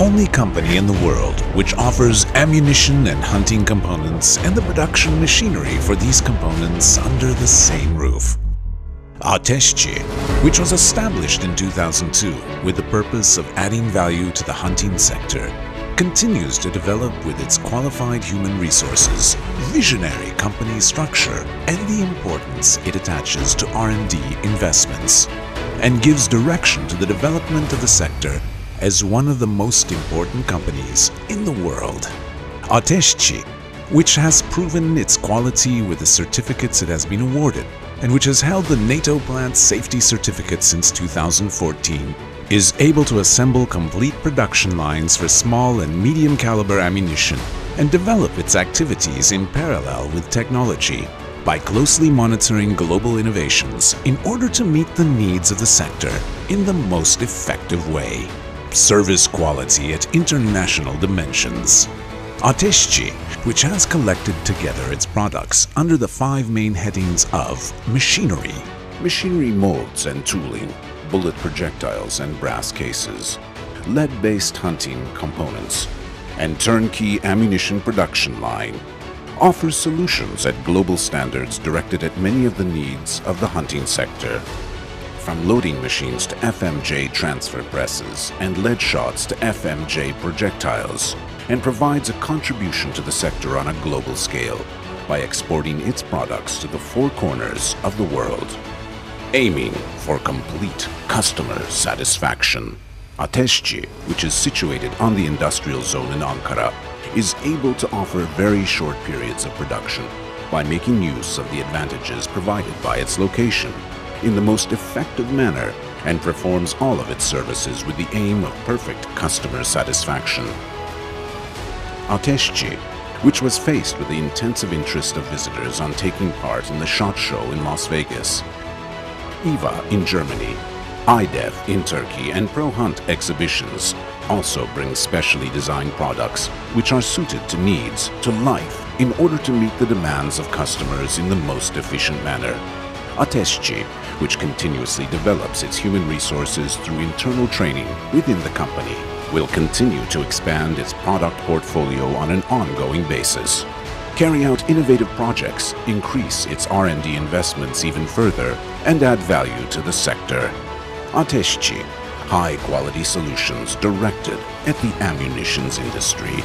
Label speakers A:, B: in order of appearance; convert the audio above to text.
A: only company in the world which offers ammunition and hunting components and the production machinery for these components under the same roof. Ateşçi, which was established in 2002 with the purpose of adding value to the hunting sector, continues to develop with its qualified human resources, visionary company structure, and the importance it attaches to R&D investments, and gives direction to the development of the sector as one of the most important companies in the world. Ateşçi, which has proven its quality with the certificates it has been awarded, and which has held the NATO Plant Safety Certificate since 2014, is able to assemble complete production lines for small and medium caliber ammunition and develop its activities in parallel with technology by closely monitoring global innovations in order to meet the needs of the sector in the most effective way. Service quality at international dimensions. Ateşçi, which has collected together its products under the five main headings of machinery, machinery molds and tooling, bullet projectiles and brass cases, lead-based hunting components, and turnkey ammunition production line, offers solutions at global standards directed at many of the needs of the hunting sector. From loading machines to FMJ transfer presses and lead shots to FMJ projectiles, and provides a contribution to the sector on a global scale by exporting its products to the four corners of the world aiming for complete customer satisfaction. Ateşçi, which is situated on the industrial zone in Ankara, is able to offer very short periods of production by making use of the advantages provided by its location in the most effective manner and performs all of its services with the aim of perfect customer satisfaction. Ateşçi, which was faced with the intensive interest of visitors on taking part in the SHOT Show in Las Vegas, IWA in Germany, IDEF in Turkey, and ProHunt exhibitions also bring specially designed products which are suited to needs, to life, in order to meet the demands of customers in the most efficient manner. Ateşçi, which continuously develops its human resources through internal training within the company, will continue to expand its product portfolio on an ongoing basis carry out innovative projects, increase its R&D investments even further, and add value to the sector. Ateşçi, high-quality solutions directed at the ammunitions industry.